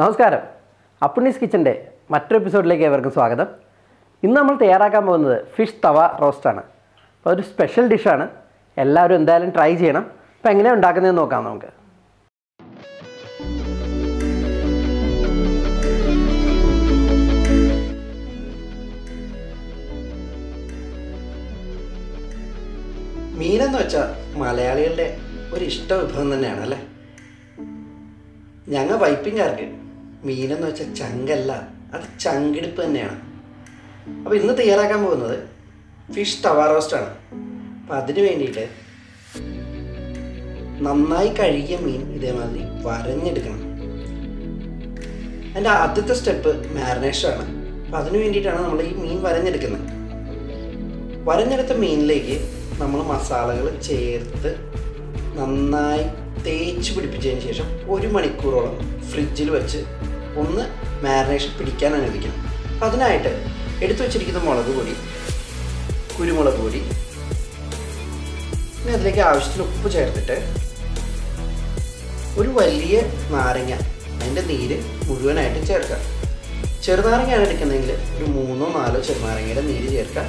നമസ്കാരം. അപ്പുണ്ണീസ് കിച്ചന്റെ മറ്റൊരു എപ്പിസോഡിലേക്ക് ഏവർക്കും സ്വാഗതം. ഇന്ന് നമ്മൾ തയ്യാറാക്കാൻ പോകുന്നത് ഫിഷ് തവ റോസ്റ്റാണ് അപ്പോൾ ഒരു സ്പെഷ്യൽ ഡിഷാണ് എല്ലാവരും എന്തായാലും ട്രൈ ചെയ്യണം. അപ്പോൾ എങ്ങനെയാണ് ഉണ്ടാക്കുന്നതെന്ന് നോക്കാം നമുക്ക്. മീനെന്ന് വെച്ചാൽ മലയാളികളുടെ ഒരു ഇഷ്ട വിഭവം തന്നെയാണ് അല്ലേ ഞങ്ങൾ വൈപ്പിങ്കാർക്ക് മീനെന്ന് വെച്ചാൽ ചങ്കല്ല. അത് ചങ്കിടിപ്പ് തന്നെയാണ്. അപ്പോൾ ഇന്ന് തയ്യാറാക്കാൻ പോകുന്നത് ഫിഷ് തവ റോസ്റ്റാണ് അപ്പം അതിന് വേണ്ടിയിട്ട് നന്നായി കഴുകിയ മീൻ ഇതേമാതിരി വരഞ്ഞെടുക്കണം. അതിന്റെ ആദ്യത്തെ സ്റ്റെപ്പ് മാരിനേഷനാണ് അപ്പം അതിന് വേണ്ടിയിട്ടാണ് നമ്മൾ ഈ മീൻ വരഞ്ഞെടുക്കുന്നത്. വരഞ്ഞെടുത്ത മീനിലേക്ക് നമ്മൾ മസാലകൾ ചേർത്ത് നന്നായി തേച്ച് പിടിപ്പിച്ചതിന് ശേഷം ഒരു മണിക്കൂറോളം ഫ്രിഡ്ജിൽ വെച്ച് ഒന്ന് മാരിനേഷൻ പിടിക്കാൻ അനുവദിക്കണം. അപ്പം അതിനായിട്ട് എടുത്തു വച്ചിരിക്കുന്ന മുളക് പൊടി കുരുമുളക് പൊടി പിന്നെ അതിലേക്ക് ആവശ്യത്തിന് ഉപ്പ് ചേർത്തിട്ട് ഒരു വലിയ നാരങ്ങ അതിന്റെ നീര് മുഴുവനായിട്ട് ചേർക്കുക. ചെറുനാരങ്ങയാണ് എടുക്കുന്നതെങ്കിൽ ഒരു മൂന്നോ നാലോ ചെറുനാരങ്ങയുടെ നീര് ചേർക്കാം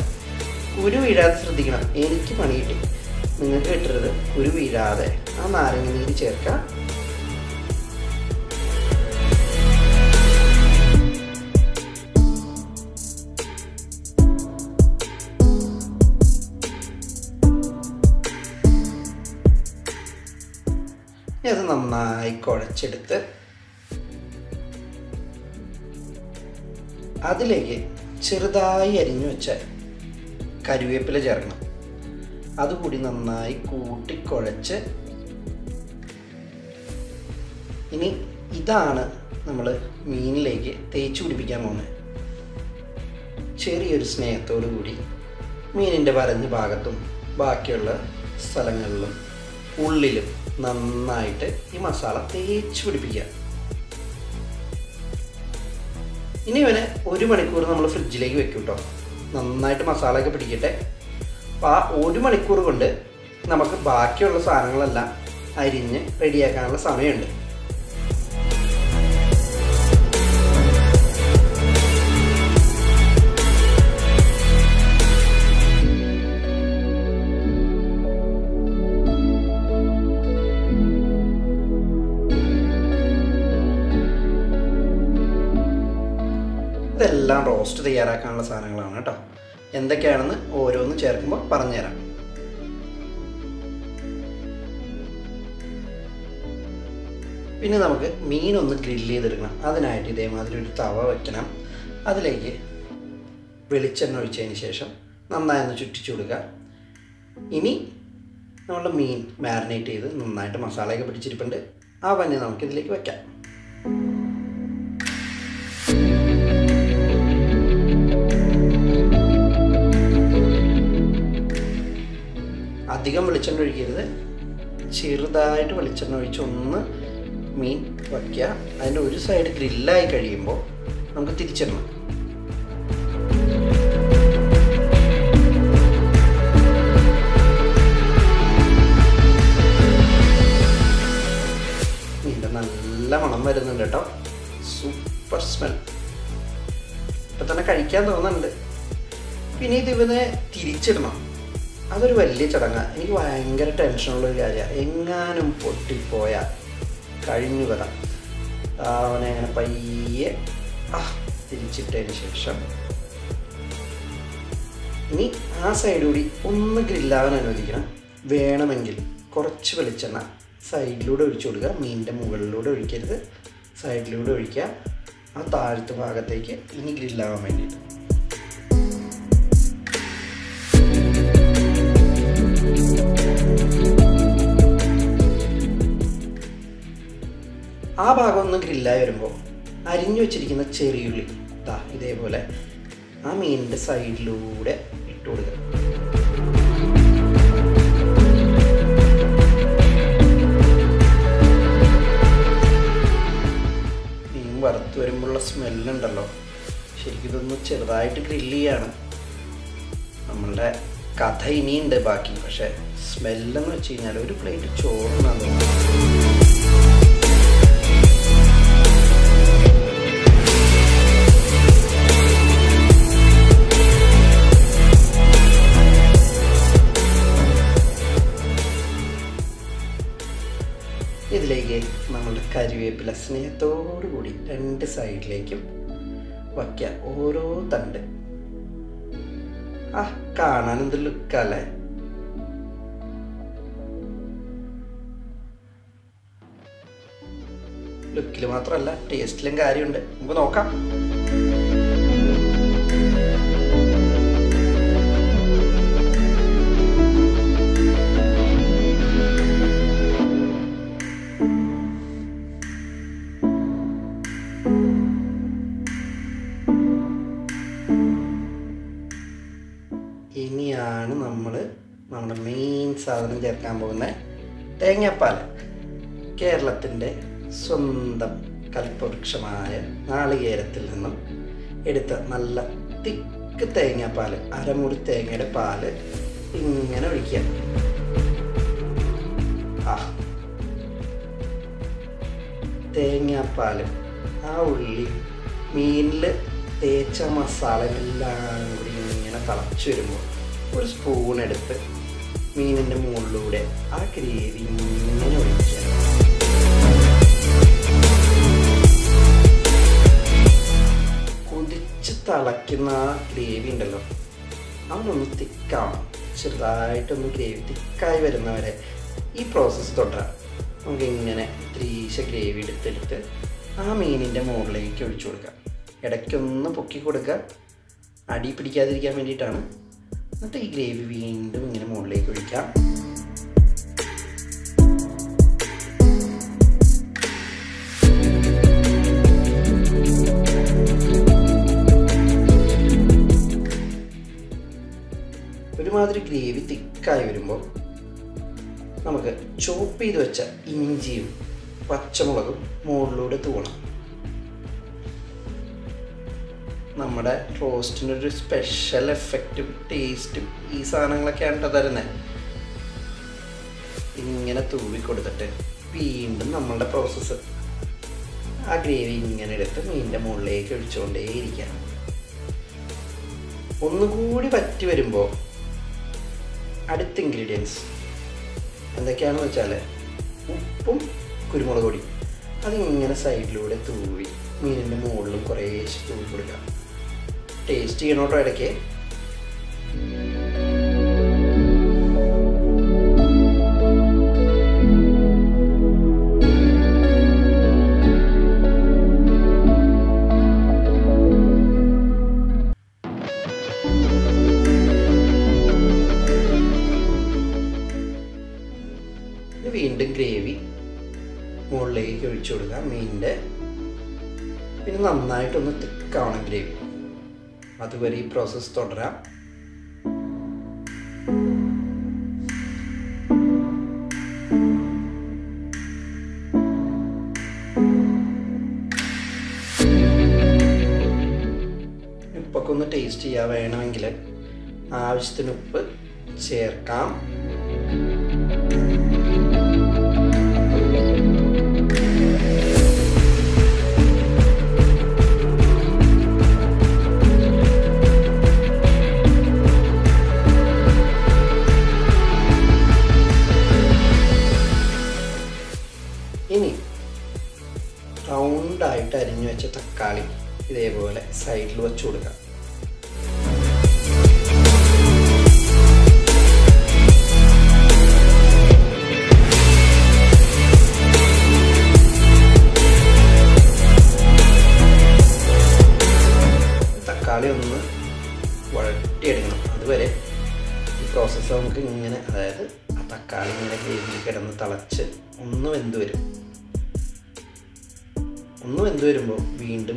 കുരു വീഴാതെ ശ്രദ്ധിക്കണം. എനിക്ക് പണി കിട്ടി. നിങ്ങൾക്ക് കിട്ടരുത്. കുരു വീഴാതെ ആ നാരങ്ങ നീര് ചേർക്കുക. നന്നായി കുഴച്ചെടുത്ത് അതിലേക്ക് ചെറുതായി അരിഞ്ഞു വെച്ച കരുവേപ്പില ചേർക്കണം. അതുകൂടി നന്നായി കൂട്ടിക്കുഴച്ച് ഇനി ഇതാണ് നമ്മൾ മീനിലേക്ക് തേച്ച് പിടിപ്പിക്കാൻ പോകുന്നത്. ചെറിയൊരു സ്നേഹത്തോടു കൂടി മീനിന്റെ വരഞ്ഞ ഭാഗത്തും ബാക്കിയുള്ള സ്ഥലങ്ങളിലും ഉള്ളിലും നന്നായിട്ട് ഈ മസാല തേച്ച് പിടിപ്പിക്കുക. ഇനി ഇവനെ ഒരു മണിക്കൂർ നമ്മൾ ഫ്രിഡ്ജിലേക്ക് വെക്കും കേട്ടോ നന്നായിട്ട് മസാലയൊക്കെ പിടിക്കട്ടെ. അപ്പോൾ ആ ഒരു മണിക്കൂർ കൊണ്ട് നമുക്ക് ബാക്കിയുള്ള സാധനങ്ങളെല്ലാം അരിഞ്ഞ് റെഡിയാക്കാനുള്ള സമയമുണ്ട്. ഇതെല്ലാം റോസ്റ്റ് തയ്യാറാക്കാനുള്ള സാധനങ്ങളാണ് കേട്ടോ. എന്തൊക്കെയാണെന്ന് ഓരോന്നും ചേർക്കുമ്പോൾ പറഞ്ഞുതരാം. പിന്നെ നമുക്ക് മീനൊന്ന് ഗ്രില്ല് ചെയ്തെടുക്കണം. അതിനായിട്ട് ഇതേമാതിരി ഒരു തവ വയ്ക്കണം അതിലേക്ക് വെളിച്ചെണ്ണ ഒഴിച്ചതിന് ശേഷം നന്നായി ഒന്ന് ചുറ്റിച്ചു കൊടുക്കുക. ഇനി നമ്മൾ മീൻ മാരിനേറ്റ് ചെയ്ത് നന്നായിട്ട് മസാലയൊക്കെ പിടിച്ചിരിപ്പുണ്ട്. ആ പന്നെ നമുക്കിതിലേക്ക് വയ്ക്കാം അധികം വെളിച്ചെണ്ണ ഒഴിക്കരുത്. ചെറുതായിട്ട് വെളിച്ചെണ്ണ ഒഴിച്ച് ഒന്ന് മീൻ വയ്ക്കുക. അതിന്റെ ഒരു സൈഡ് ഗ്രില്ലായി കഴിയുമ്പോൾ നമുക്ക് തിരിച്ചിടണം മീന്റെ നല്ല മണം വരുന്നുണ്ട് കേട്ടോ. സൂപ്പർ സ്മെൽ ഇപ്പം തന്നെ കഴിക്കാൻ തോന്നുന്നുണ്ട്. പിന്നെ ഇത് ഇവനെ തിരിച്ചിടണം. അതൊരു വലിയ ചടങ്ങാണ് എനിക്ക് ഭയങ്കര ടെൻഷനുള്ള ഒരു കാര്യമാണ് എങ്ങാനും പൊട്ടിപ്പോയാൽ കഴിഞ്ഞു വരാം. അവനെ അങ്ങനെ പയ്യെ തിരിച്ചിട്ടതിന് ശേഷം ഇനി ആ സൈഡ് കൂടി ഒന്ന് ഗ്രില്ലാവാൻ അനുവദിക്കണം. വേണമെങ്കിൽ കുറച്ച് വെളിച്ചെണ്ണ സൈഡിലൂടെ ഒഴിച്ചു കൊടുക്കുക. മീനിന്റെ മുകളിലൂടെ ഒഴിക്കരുത്. സൈഡിലൂടെ ഒഴിക്കുക. ആ താഴത്തെ ഭാഗത്തേക്ക് ഇനി ഗ്രില്ലാവാൻ വേണ്ടിയിട്ട്. ആ ഭാഗം ഒന്ന് ഗ്രില്ലായി വരുമ്പോൾ അരിഞ്ഞു വെച്ചിരിക്കുന്ന ചെറിയുള്ളി ദാ ഇതേപോലെ ആ മീനിന്റെ സൈഡിലൂടെ ഇട്ട് കൊടുക്കുക. മീൻ വറുത്ത് വരുമ്പോഴുള്ള സ്മെല്ലുണ്ടല്ലോ. ശരിക്കും ഇതൊന്ന് ചെറുതായിട്ട് ഗ്രില്ല് ചെയ്യാണ്. നമ്മളുടെ കഥ ഇനിയുണ്ട് ബാക്കി. പക്ഷേ സ്മെല്ലെന്ന് വെച്ച് കഴിഞ്ഞാൽ ഒരു പ്ലേറ്റ് ചോറിനാണ് കരിവേപ്പില സ്നേഹത്തോടു കൂടി രണ്ട് സൈഡിലേക്കും വയ്ക്കുക. ഓരോ തണ്ട്. ആ കാണാൻ എന്ത് ലുക്കല്ലേ ലുക്കിൽ മാത്രമല്ല ടേസ്റ്റിലും കാര്യമുണ്ട്. നമുക്ക് നോക്കാം. മെയിൻ സാധനം ചേർക്കാൻ പോകുന്നത് തേങ്ങാപ്പാൽ കേരളത്തിന്റെ സ്വന്തം കൽപ്പവൃക്ഷമായ നാളികേരത്തിൽ നിന്നും എടുത്ത നല്ല തിക്ക് തേങ്ങാപ്പാൽ അരമുറി തേങ്ങയുടെ പാൽ ഇങ്ങനെ ഒഴിക്കുക. ആ. തേങ്ങാപ്പാൽ ആ ഉള്ളി മീനിൽ തേച്ച മസാലകളെല്ലാം കൂടി ഇങ്ങനെ തിളച്ച് വരുമ്പോൾ ഒരു സ്പൂൺ എടുത്ത് മീനിന്റെ മുകളിലൂടെ ആ ഗ്രേവി ഇങ്ങനെ ഒഴിക്കുക. കൊതിച്ച് തിളയ്ക്കുന്ന ആ ഗ്രേവി ഉണ്ടല്ലോ. അവനൊന്ന് തിക്കാവണം. ചെറുതായിട്ടൊന്ന് ഗ്രേവി തിക്കായി വരുന്നവരെ ഈ പ്രോസസ്സ് തൊട്ടാൽ നമുക്ക് ഇങ്ങനെ ത്രീശ ഗ്രേവി എടുത്തെടുത്ത് ആ മീനിന്റെ മുകളിലേക്ക് ഒഴിച്ചു കൊടുക്കാം. ഇടയ്ക്കൊന്ന് പൊക്കി കൊടുക്കുക. അടി പിടിക്കാതിരിക്കാൻ വേണ്ടിയിട്ടാണ്. എന്നിട്ട് ഈ ഗ്രേവി വീണ്ടും ഇങ്ങനെ മുകളിലേക്ക് ഒഴിക്കാം. ഒരുമാതിരി ഗ്രേവി തിക്കായി വരുമ്പോൾ നമുക്ക് ചോപ്പ് ചെയ്ത് വെച്ച ഇഞ്ചിയും പച്ചമുളകും മുകളിലൂടെ തൂവണം. നമ്മുടെ ടോസ്റ്റിനൊരു സ്പെഷ്യൽ എഫക്റ്റും ടേസ്റ്റും ഈ സാധനങ്ങളൊക്കെയാണ് കേട്ടോ തരുന്നത് ഇങ്ങനെ തൂവി കൊടുത്തിട്ട് വീണ്ടും നമ്മളുടെ പ്രോസസ്സ് ആ ഗ്രേവി ഇങ്ങനെ എടുത്ത് മീനിന്റെ മുകളിലേക്ക് ഒഴിച്ചുകൊണ്ടേയിരിക്കാം ഒന്നുകൂടി വറ്റി വരുമ്പോൾ അടുത്ത ഇൻഗ്രീഡിയൻസ് എന്തൊക്കെയാണെന്ന് വെച്ചാൽ ഉപ്പും കുരുമുളക് പൊടി. അതിങ്ങനെ സൈഡിലൂടെ തൂവി മീനിന്റെ മുകളിലും കുറേശ്ശെ തൂവി കൊടുക്കാം. ടേസ്റ്റ് ചെയ്യണോട്ടോ ഇടയ്ക്ക് അതുവരെ ഈ പ്രോസസ്സ് തുടരാം. ഉപ്പൊക്കെ ഒന്ന് ടേസ്റ്റ് ചെയ്യാൻ വേണമെങ്കിൽ ആവശ്യത്തിന് ഉപ്പ് ചേർക്കാം.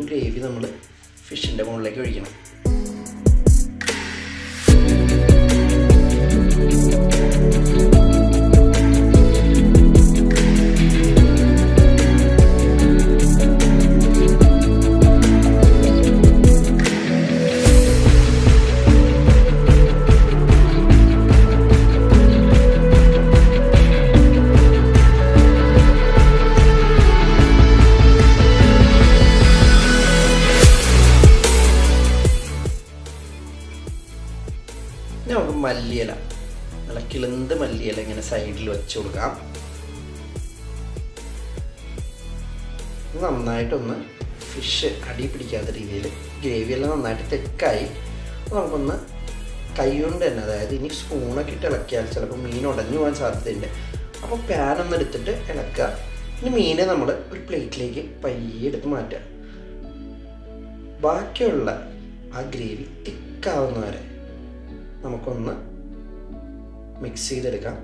ഗ്രേവി നമ്മൾ ഫിഷിന്റെ മുകളിലേക്ക് ഒഴിക്കണം. സൈഡിൽ വെച്ച് കൊടുക്കാം. നന്നായിട്ടൊന്ന് ഫിഷ് അടി പിടിക്കാത്ത രീതിയിൽ ഗ്രേവിയെല്ലാം നന്നായിട്ട് തെക്കായി നമുക്കൊന്ന് കൈ കൊണ്ട് തന്നെ അതായത് ഇനി സ്പൂണൊക്കെ ഇട്ട് ഇളക്കിയാൽ ചിലപ്പോൾ മീൻ ഉടഞ്ഞു പോകാൻ സാധ്യതയുണ്ട്. അപ്പോൾ പാൻ ഒന്ന് എടുത്തിട്ട് ഇളക്കുക. ഇനി മീനെ നമ്മൾ ഒരു പ്ലേറ്റിലേക്ക് പയ്യെ എടുത്ത് മാറ്റുക. ബാക്കിയുള്ള ആ ഗ്രേവി തിക്കാവുന്നവരെ നമുക്കൊന്ന് മിക്സ് ചെയ്തെടുക്കാം.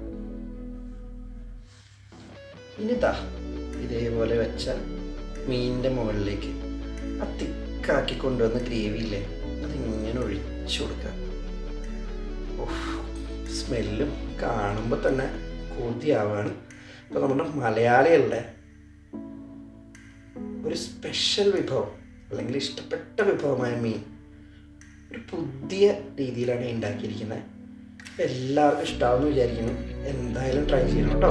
ഇനി താ ഇതേപോലെ വെച്ച മീനിന്റെ മുകളിലേക്ക് ആ തിക്കാക്കി കൊണ്ടുവന്ന ഗ്രേവിയില്ലേ അതിങ്ങനെ ഒഴിച്ചു കൊടുക്കുക സ്മെല്ലും കാണുമ്പോൾ തന്നെ കൂതിയാവാണ്. ഇപ്പോൾ നമ്മുടെ മലയാളികളുടെ ഒരു സ്പെഷ്യൽ വിഭവം അല്ലെങ്കിൽ ഇഷ്ടപ്പെട്ട വിഭവമായ മീൻ ഒരു പുതിയ രീതിയിലാണ് ഉണ്ടാക്കിയിരിക്കുന്നത്. എല്ലാവർക്കും ഇഷ്ടമാവുമെന്ന് വിചാരിക്കുന്നു. എന്തായാലും ട്രൈ ചെയ്യണം കേട്ടോ.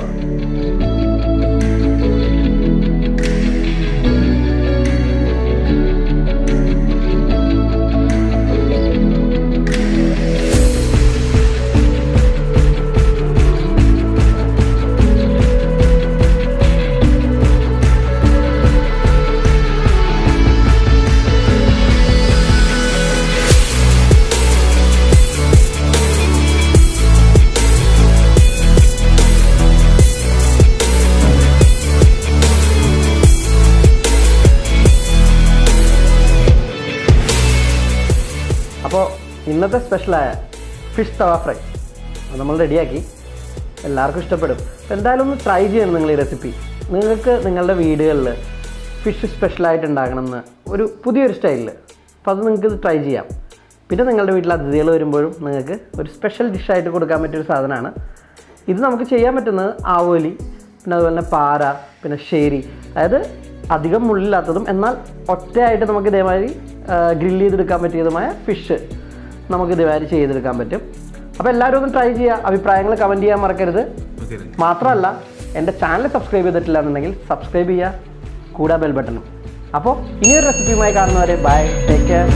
ഇന്നത്തെ സ്പെഷ്യലായ ഫിഷ് തവ ഫ്രൈ അത് നമ്മൾ റെഡിയാക്കി എല്ലാവർക്കും ഇഷ്ടപ്പെടും. എന്തായാലും ഒന്ന് ട്രൈ ചെയ്യണം നിങ്ങൾ ഈ റെസിപ്പി നിങ്ങൾക്ക് നിങ്ങളുടെ വീടുകളിൽ ഫിഷ് സ്പെഷ്യലായിട്ട് ഉണ്ടാക്കണമെന്ന് ഒരു പുതിയൊരു സ്റ്റൈലിൽ അപ്പോൾ അത് നിങ്ങൾക്ക് ഇത് ട്രൈ ചെയ്യാം. പിന്നെ നിങ്ങളുടെ വീട്ടിൽ അതിഥികൾ വരുമ്പോഴും നിങ്ങൾക്ക് ഒരു സ്പെഷ്യൽ ഡിഷായിട്ട് കൊടുക്കാൻ പറ്റിയൊരു സാധനമാണ്. ഇത് നമുക്ക് ചെയ്യാൻ പറ്റുന്നത് ആവോലി പിന്നെ അതുപോലെ തന്നെ പാര പിന്നെ ഷേരി അതായത് അധികം മുള്ളില്ലാത്തതും എന്നാൽ ഒറ്റയായിട്ട് നമുക്ക് ഇതേമാതിരി ഗ്രില്ല് ചെയ്തെടുക്കാൻ പറ്റിയതുമായ ഫിഷ് നമുക്ക് ഇതേമാതിരി ചെയ്തെടുക്കാൻ പറ്റും. അപ്പോൾ എല്ലാവരും ഒന്ന് ട്രൈ ചെയ്യുക. അഭിപ്രായങ്ങൾ കമന്റ് ചെയ്യാൻ മറക്കരുത്. മാത്രമല്ല എന്റെ ചാനൽ സബ്സ്ക്രൈബ് ചെയ്തിട്ടില്ല എന്നുണ്ടെങ്കിൽ സബ്സ്ക്രൈബ് ചെയ്യുക. കൂടാ ബെൽ ബട്ടണും അപ്പോൾ ഇനിയൊരു റെസിപ്പിയുമായി കാണുന്നവരെ ബൈ ടേക്ക് കെയർ